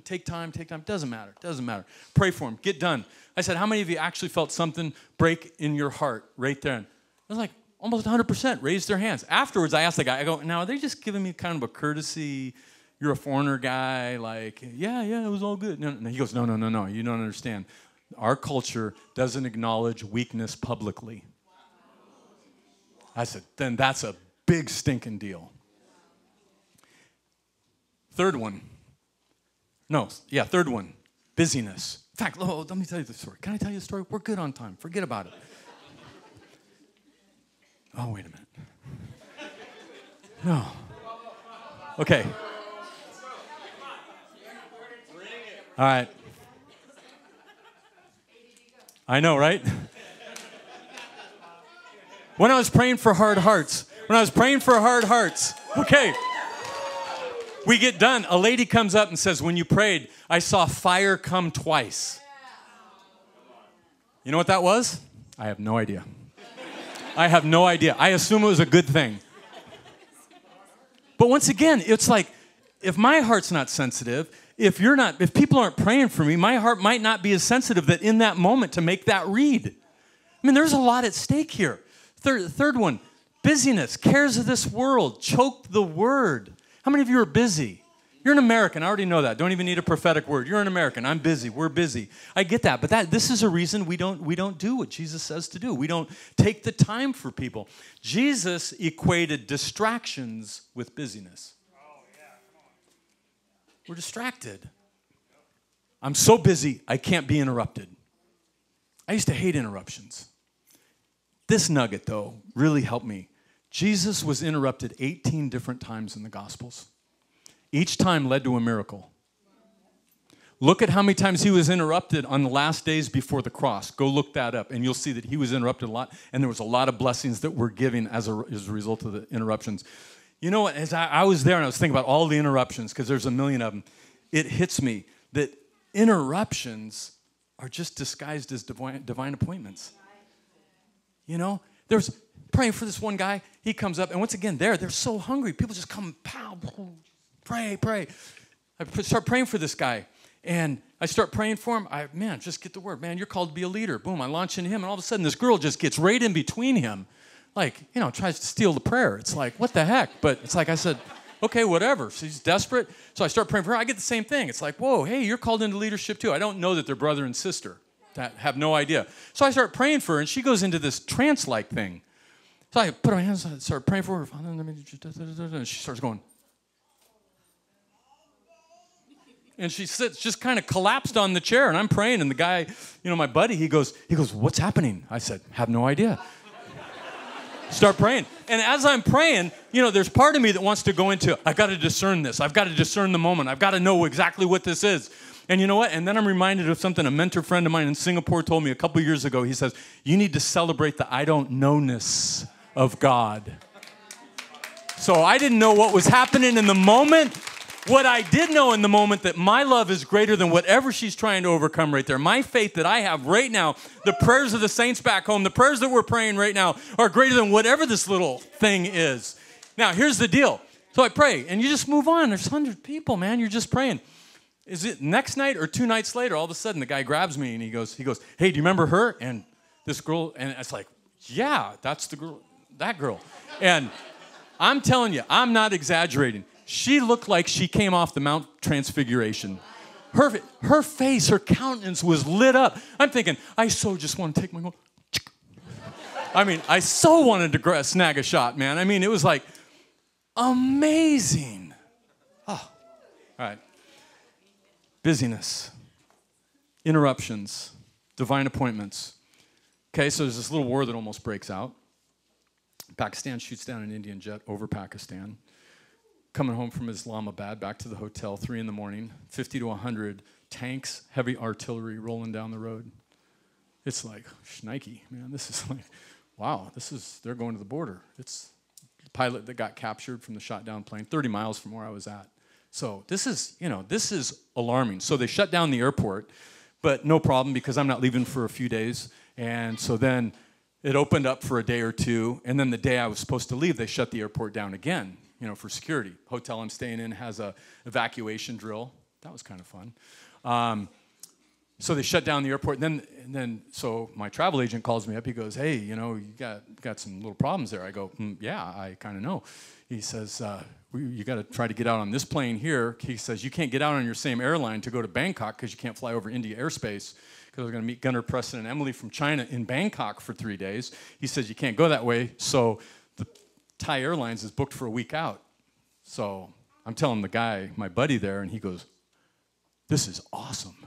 Take time, take time. Doesn't matter. Doesn't matter. Pray for them. Get done. I said, How many of you actually felt something break in your heart right there? And I was like, almost 100% raised their hands. Afterwards, I asked the guy, I go, Now, are they just giving me kind of a courtesy? You're a foreigner guy. Like, yeah, yeah, it was all good. No, no. He goes, No, no, no, no. You don't understand. Our culture doesn't acknowledge weakness publicly. I said, Then that's a big stinking deal. Third one. No, yeah, third one busyness In fact, oh, let me tell you the story. Can I tell you the story? We're good on time. Forget about it. Oh, wait a minute. No. Okay. All right. I know, right? When I was praying for hard hearts, when I was praying for hard hearts, okay. We get done. A lady comes up and says, When you prayed, I saw fire come twice. You know what that was? I have no idea. I have no idea. I assume it was a good thing. But once again, it's like if my heart's not sensitive, if you're not, if people aren't praying for me, my heart might not be as sensitive that in that moment to make that read. I mean, there's a lot at stake here. Third, third one, busyness, cares of this world, choke the word. How many of you are busy? You're an American. I already know that. Don't even need a prophetic word. You're an American. I'm busy. We're busy. I get that. But that this is a reason we don't we don't do what Jesus says to do. We don't take the time for people. Jesus equated distractions with busyness. We're distracted. I'm so busy, I can't be interrupted. I used to hate interruptions. This nugget, though, really helped me. Jesus was interrupted 18 different times in the Gospels. Each time led to a miracle. Look at how many times he was interrupted on the last days before the cross. Go look that up, and you'll see that he was interrupted a lot, and there was a lot of blessings that were given as a, as a result of the interruptions. You know, what? as I, I was there and I was thinking about all the interruptions, because there's a million of them, it hits me that interruptions are just disguised as divine, divine appointments. You know, there's praying for this one guy. He comes up, and once again, there, they're so hungry. People just come, pow, pray, pray. I start praying for this guy. And I start praying for him. I, man, just get the word. Man, you're called to be a leader. Boom, I launch into him. And all of a sudden, this girl just gets right in between him. Like, you know, tries to steal the prayer. It's like, what the heck? But it's like I said, okay, whatever. She's desperate. So I start praying for her. I get the same thing. It's like, whoa, hey, you're called into leadership too. I don't know that they're brother and sister. That have no idea. So I start praying for her, and she goes into this trance like thing. So I put my hands on, start praying for her. And she starts going, and she sits just kind of collapsed on the chair and i'm praying and the guy you know my buddy he goes he goes what's happening? I said have no idea. Start praying. And as i'm praying you know there's part of me that wants to go into i've got to discern this. I've got to discern the moment. I've got to know exactly what this is. And you know what? And then i'm reminded of something a mentor friend of mine in singapore told me a couple years ago. He says you need to celebrate the i don't knownness of god so i didn't know what was happening in the moment what I did know in the moment that my love is greater than whatever she's trying to overcome right there. My faith that I have right now, the prayers of the saints back home, the prayers that we're praying right now are greater than whatever this little thing is. Now, here's the deal. So I pray, and you just move on. There's hundred people, man. You're just praying. Is it next night or two nights later? All of a sudden, the guy grabs me and he goes, he goes, "Hey, do you remember her?" And this girl, and it's like, "Yeah, that's the girl, that girl." And I'm telling you, I'm not exaggerating. She looked like she came off the Mount Transfiguration. Her, her face, her countenance was lit up. I'm thinking, I so just want to take my. I mean, I so wanted to snag a shot, man. I mean, it was like amazing. Oh, all right. Busyness, interruptions, divine appointments. Okay, so there's this little war that almost breaks out. Pakistan shoots down an Indian jet over Pakistan coming home from Islamabad back to the hotel, three in the morning, 50 to 100 tanks, heavy artillery rolling down the road. It's like, shnikey, man, this is like, wow, this is, they're going to the border. It's the pilot that got captured from the shot down plane, 30 miles from where I was at. So this is, you know, this is alarming. So they shut down the airport, but no problem because I'm not leaving for a few days. And so then it opened up for a day or two. And then the day I was supposed to leave, they shut the airport down again you know, for security. Hotel I'm staying in has a evacuation drill. That was kind of fun. Um, so they shut down the airport. And then, and then, so my travel agent calls me up. He goes, "Hey, you know, you got got some little problems there." I go, mm, "Yeah, I kind of know." He says, uh, "You got to try to get out on this plane here." He says, "You can't get out on your same airline to go to Bangkok because you can't fly over India airspace." Because I was going to meet Gunnar Preston and Emily from China in Bangkok for three days. He says you can't go that way, so the Thai Airlines is booked for a week out. So I'm telling the guy, my buddy there, and he goes, This is awesome.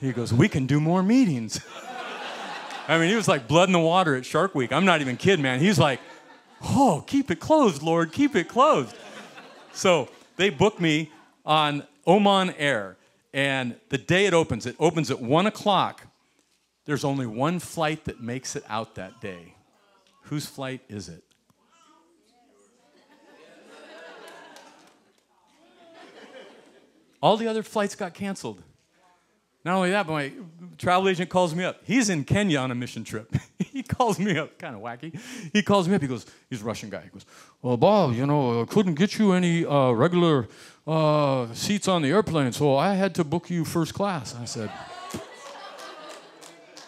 He goes, We can do more meetings. I mean, he was like blood in the water at Shark Week. I'm not even kidding, man. He's like, Oh, keep it closed, Lord, keep it closed. So they booked me on Oman Air. And the day it opens, it opens at one o'clock. There's only one flight that makes it out that day. Whose flight is it? All the other flights got canceled. Not only that, but my travel agent calls me up. He's in Kenya on a mission trip. he calls me up, kind of wacky. He calls me up. He goes, he's a Russian guy. He goes, well, Bob, you know, I couldn't get you any uh, regular uh, seats on the airplane, so I had to book you first class. I said,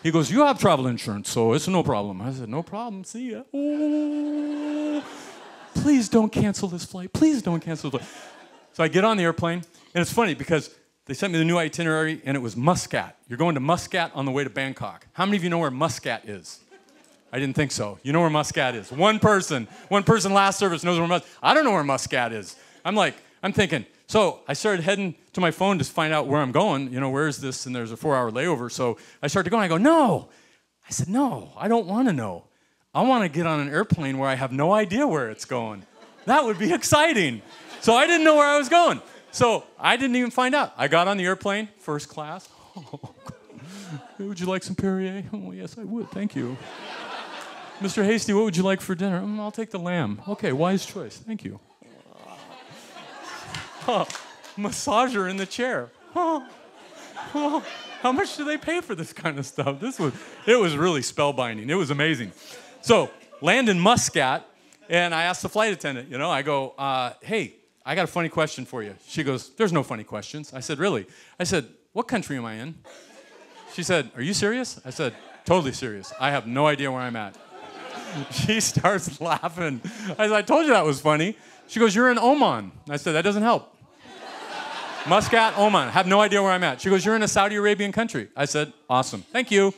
he goes, you have travel insurance, so it's no problem. I said, no problem. See ya. Oh, please don't cancel this flight. Please don't cancel the flight. So I get on the airplane. And it's funny because they sent me the new itinerary and it was Muscat. You're going to Muscat on the way to Bangkok. How many of you know where Muscat is? I didn't think so. You know where Muscat is. One person, one person last service knows where Muscat I don't know where Muscat is. I'm like, I'm thinking, So I started heading to my phone to find out where I'm going. You know, where is this? And there's a four hour layover. So I started going. I go, no. I said, no, I don't want to know. I want to get on an airplane where I have no idea where it's going. That would be exciting. So I didn't know where I was going. So I didn't even find out. I got on the airplane, first class. Oh, would you like some Perrier? Oh, yes, I would. Thank you. Mr. Hasty, what would you like for dinner? Mm, I'll take the lamb. Okay, wise choice. Thank you. Massager in the chair. Oh, how much do they pay for this kind of stuff? This was, it was really spellbinding. It was amazing. So, land in Muscat, and I asked the flight attendant, you know, I go, uh, hey, I got a funny question for you. She goes, there's no funny questions. I said, really? I said, what country am I in? She said, are you serious? I said, totally serious. I have no idea where I'm at. she starts laughing. I said, I told you that was funny. She goes, You're in Oman. I said, That doesn't help. Muscat, Oman. Have no idea where I'm at. She goes, You're in a Saudi Arabian country. I said, Awesome. Thank you.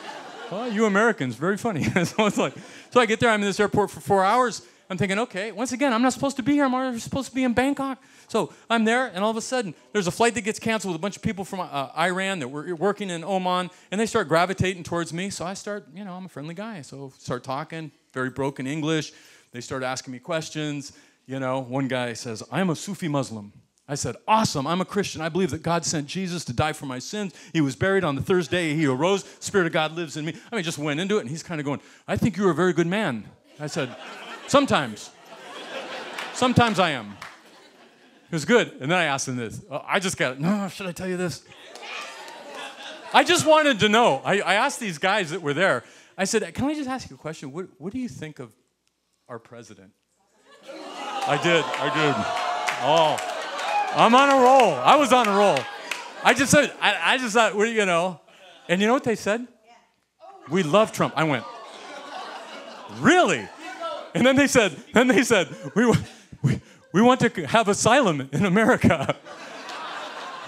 well, you Americans, very funny. so it's like, so I get there, I'm in this airport for four hours. I'm thinking, okay, once again, I'm not supposed to be here. I'm supposed to be in Bangkok. So I'm there, and all of a sudden, there's a flight that gets canceled with a bunch of people from uh, Iran that were working in Oman, and they start gravitating towards me. So I start, you know, I'm a friendly guy. So start talking, very broken English. They start asking me questions. You know, one guy says, I'm a Sufi Muslim. I said, Awesome, I'm a Christian. I believe that God sent Jesus to die for my sins. He was buried on the Thursday, he arose. Spirit of God lives in me. I mean, just went into it, and he's kind of going, I think you're a very good man. I said, Sometimes. Sometimes I am. It was good. And then I asked him this. Uh, I just got, no, should I tell you this? I just wanted to know. I, I, asked these guys that were there, I said, can I just ask you a question? What, what do you think of our president? I did. I did. Oh, I'm on a roll. I was on a roll. I just said, I, I just thought, you, you know? And you know what they said? We love Trump. I went, really? And then they said, then they said, we, we, we want to have asylum in America.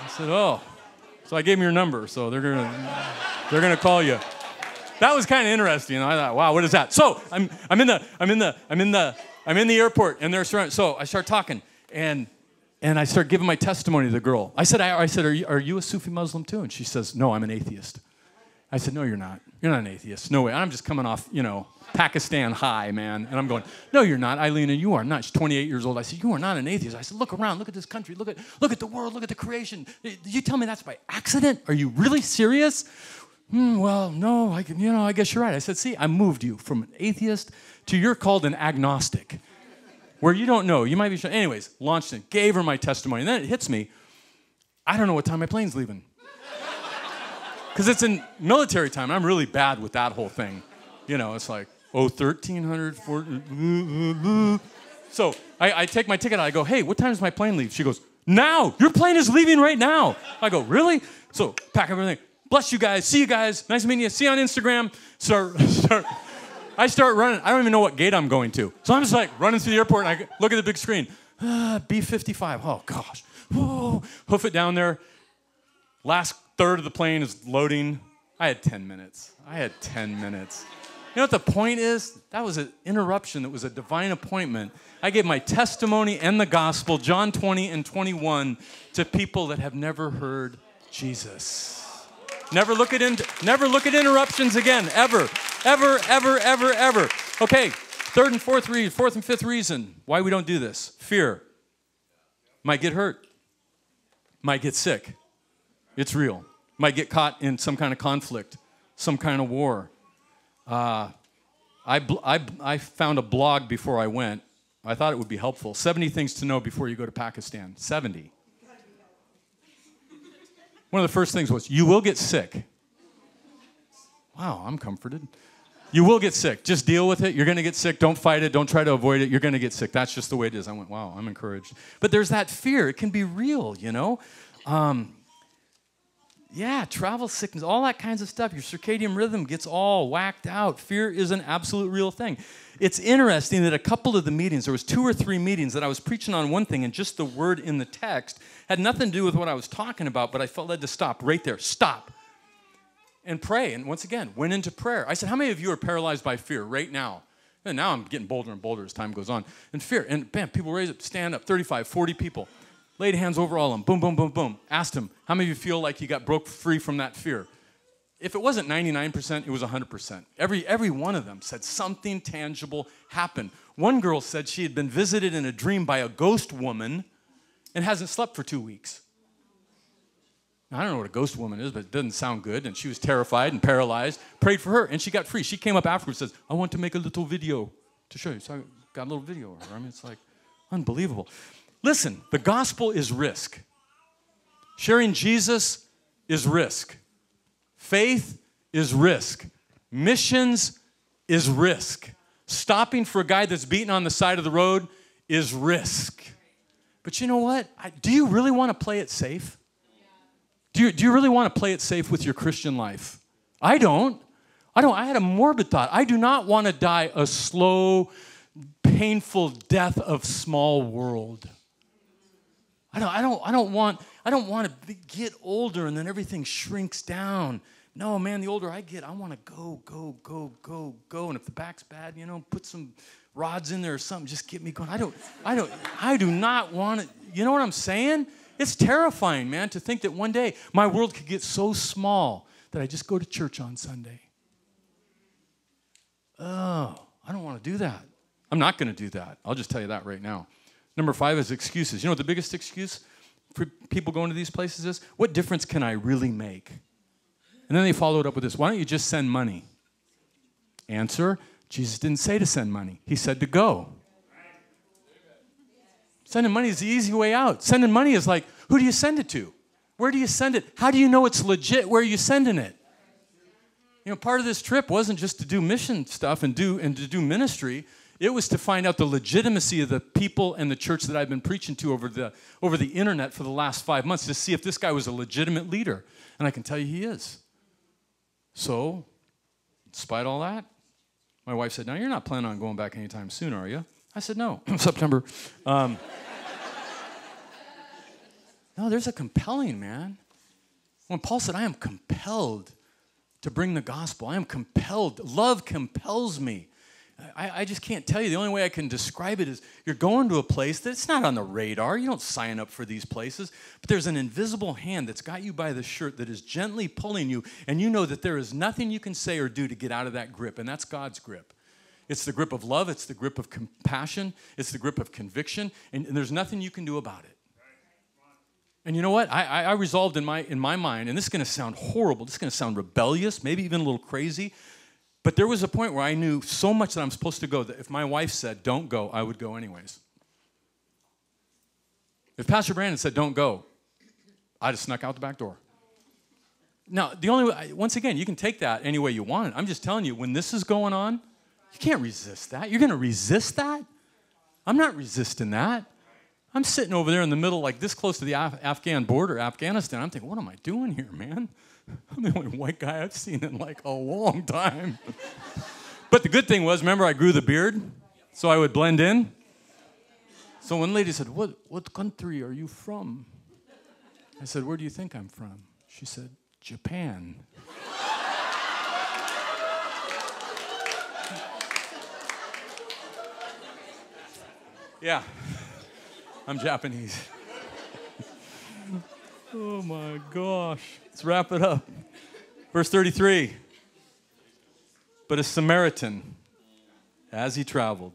I said, Oh. So I gave them your number, so they're gonna they're gonna call you. That was kind of interesting. I thought, wow, what is that? So I'm I'm in the I'm in the I'm in the I'm in the airport and they're surrounded. So I start talking and and I start giving my testimony to the girl. I said, I, I said, are you, are you a Sufi Muslim too? And she says, No, I'm an atheist. I said, No, you're not. You're not an atheist. No way. I'm just coming off, you know, Pakistan high, man. And I'm going, no, you're not, Eileen, and you are not. She's 28 years old. I said, you are not an atheist. I said, look around, look at this country, look at, look at the world, look at the creation. You tell me that's by accident? Are you really serious? Hmm, well, no, I you know, I guess you're right. I said, see, I moved you from an atheist to you're called an agnostic, where you don't know. You might be sure. Anyways, launched it, gave her my testimony. And then it hits me. I don't know what time my plane's leaving. Because it's in military time. I'm really bad with that whole thing. You know, it's like, oh, 1300, 14. So I, I take my ticket out. I go, hey, what time does my plane leave? She goes, now. Your plane is leaving right now. I go, really? So pack everything. Bless you guys. See you guys. Nice meeting you. See you on Instagram. Start, start. I start running. I don't even know what gate I'm going to. So I'm just like running through the airport and I look at the big screen. Ah, B55. Oh, gosh. Whoa. Hoof it down there. Last third of the plane is loading. I had 10 minutes. I had 10 minutes. You know what the point is? That was an interruption that was a divine appointment. I gave my testimony and the gospel, John 20 and 21, to people that have never heard Jesus. Never look at in, never look at interruptions again, ever, ever, ever, ever, ever. Okay, third and fourth reason, fourth and fifth reason why we don't do this: fear. Might get hurt. Might get sick. It's real. Might get caught in some kind of conflict, some kind of war. Uh, I, I, I found a blog before I went. I thought it would be helpful. 70 things to know before you go to Pakistan. 70. One of the first things was, you will get sick. Wow, I'm comforted. You will get sick. Just deal with it. You're going to get sick. Don't fight it. Don't try to avoid it. You're going to get sick. That's just the way it is. I went, wow, I'm encouraged. But there's that fear. It can be real, you know? Um, yeah, travel sickness, all that kinds of stuff. Your circadian rhythm gets all whacked out. Fear is an absolute real thing. It's interesting that a couple of the meetings, there was two or three meetings that I was preaching on one thing and just the word in the text had nothing to do with what I was talking about, but I felt led to stop right there. Stop. And pray. And once again, went into prayer. I said, How many of you are paralyzed by fear right now? And now I'm getting bolder and bolder as time goes on. And fear. And bam, people raise up, stand up, 35, 40 people. Laid hands over all of them. Boom, boom, boom, boom. Asked him, how many of you feel like you got broke free from that fear? If it wasn't 99%, it was 100%. Every, every one of them said something tangible happened. One girl said she had been visited in a dream by a ghost woman and hasn't slept for two weeks. I don't know what a ghost woman is, but it doesn't sound good. And she was terrified and paralyzed. Prayed for her, and she got free. She came up afterwards and says, I want to make a little video to show you. So I got a little video of her. I mean, it's like unbelievable. Listen, the gospel is risk. Sharing Jesus is risk. Faith is risk. Missions is risk. Stopping for a guy that's beaten on the side of the road is risk. But you know what? Do you really want to play it safe? Do you, do you really want to play it safe with your Christian life? I don't. I don't. I had a morbid thought. I do not want to die a slow, painful death of small world. I don't, I don't, I don't want, I don't want to get older and then everything shrinks down. No, man, the older I get, I want to go, go, go, go, go. And if the back's bad, you know, put some rods in there or something, just get me going. I don't, I don't, I do not want it. You know what I'm saying? It's terrifying, man, to think that one day my world could get so small that I just go to church on Sunday. Oh, I don't want to do that. I'm not going to do that. I'll just tell you that right now. Number five is excuses. You know what the biggest excuse for people going to these places is? What difference can I really make? And then they followed up with this why don't you just send money? Answer Jesus didn't say to send money, He said to go. Sending money is the easy way out. Sending money is like, who do you send it to? Where do you send it? How do you know it's legit? Where are you sending it? You know, part of this trip wasn't just to do mission stuff and do and to do ministry. It was to find out the legitimacy of the people and the church that I've been preaching to over the over the internet for the last five months to see if this guy was a legitimate leader. And I can tell you he is. So, despite all that, my wife said, Now you're not planning on going back anytime soon, are you? I said, No, September. Um, no, there's a compelling, man. When Paul said, I am compelled to bring the gospel, I am compelled. Love compels me. I, I, just can't tell you. The only way I can describe it is you're going to a place that's not on the radar. You don't sign up for these places, but there's an invisible hand that's got you by the shirt that is gently pulling you, and you know that there is nothing you can say or do to get out of that grip, and that's God's grip. It's the grip of love, it's the grip of compassion, it's the grip of conviction, and, and there's nothing you can do about it. And you know what? I, I, I resolved in my, in my mind, and this is going to sound horrible, this is going to sound rebellious, maybe even a little crazy, but there was a point where I knew so much that I'm supposed to go that if my wife said, don't go, I would go anyways. If Pastor Brandon said, don't go, I'd have snuck out the back door. Now, the only way, once again, you can take that any way you want. I'm just telling you, when this is going on, you can't resist that. You're going to resist that? I'm not resisting that. I'm sitting over there in the middle, like this close to the Af- Afghan border, Afghanistan. I'm thinking, what am I doing here, man? I'm the only white guy I've seen in like a long time. but the good thing was, remember, I grew the beard so I would blend in. So one lady said, what, what country are you from? I said, Where do you think I'm from? She said, Japan. Yeah, I'm Japanese. oh my gosh. Let's wrap it up. Verse 33. But a Samaritan, as he traveled,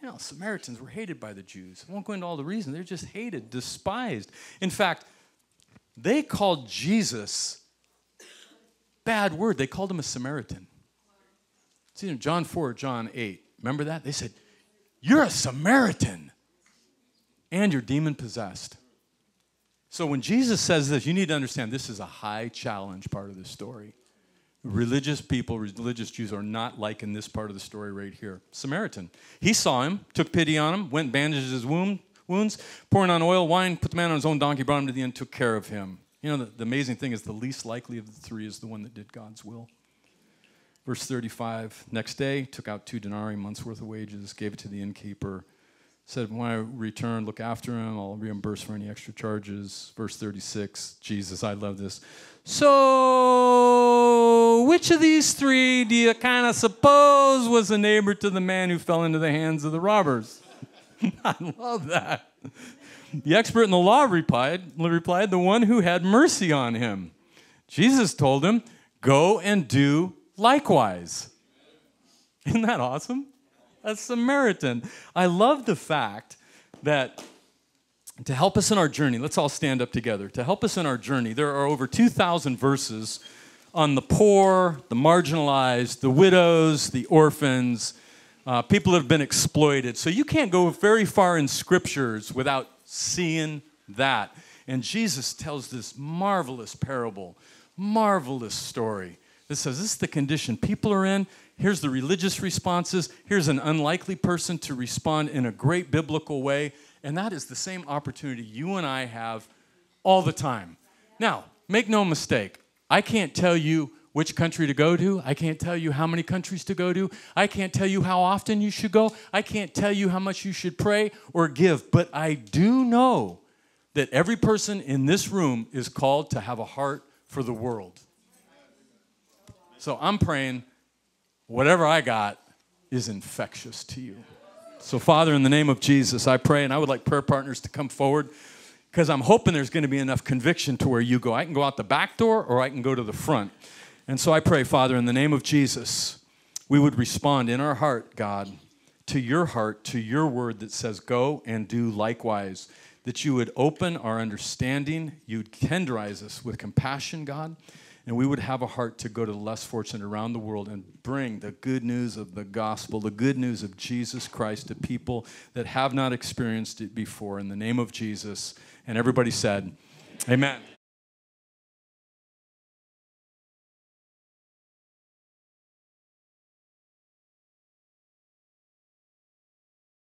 you know, Samaritans were hated by the Jews. I won't go into all the reasons. They're just hated, despised. In fact, they called Jesus bad word. They called him a Samaritan. See John 4, John 8. Remember that? They said, you're a Samaritan and you're demon possessed. So when Jesus says this, you need to understand this is a high challenge part of the story. Religious people, religious Jews are not like in this part of the story right here. Samaritan. He saw him, took pity on him, went bandaged his wound, wounds, pouring on oil, wine, put the man on his own donkey, brought him to the inn, took care of him. You know, the, the amazing thing is the least likely of the three is the one that did God's will. Verse 35 Next day, took out two denarii, month's worth of wages, gave it to the innkeeper, said, When I return, look after him, I'll reimburse for any extra charges. Verse 36 Jesus, I love this. So, which of these three do you kind of suppose was a neighbor to the man who fell into the hands of the robbers? I love that. The expert in the law replied, replied, The one who had mercy on him. Jesus told him, Go and do likewise. Isn't that awesome? A Samaritan. I love the fact that to help us in our journey, let's all stand up together. To help us in our journey, there are over 2,000 verses on the poor, the marginalized, the widows, the orphans, uh, people that have been exploited. So you can't go very far in scriptures without seeing that. And Jesus tells this marvelous parable, marvelous story that says this is the condition people are in. Here's the religious responses. Here's an unlikely person to respond in a great biblical way. And that is the same opportunity you and I have all the time. Now, make no mistake, I can't tell you which country to go to. I can't tell you how many countries to go to. I can't tell you how often you should go. I can't tell you how much you should pray or give. But I do know that every person in this room is called to have a heart for the world. So I'm praying whatever I got is infectious to you. So, Father, in the name of Jesus, I pray, and I would like prayer partners to come forward because I'm hoping there's going to be enough conviction to where you go. I can go out the back door or I can go to the front. And so I pray, Father, in the name of Jesus, we would respond in our heart, God, to your heart, to your word that says, Go and do likewise. That you would open our understanding, you'd tenderize us with compassion, God, and we would have a heart to go to the less fortunate around the world and bring the good news of the gospel, the good news of Jesus Christ to people that have not experienced it before. In the name of Jesus. And everybody said, Amen.